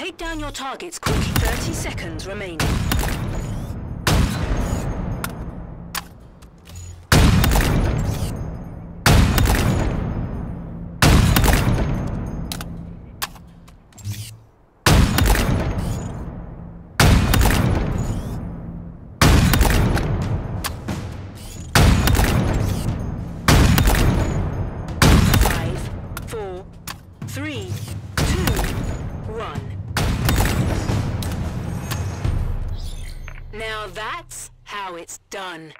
Take down your targets quickly. 30 seconds remaining. Five, four, three, two, one. Now that's how it's done.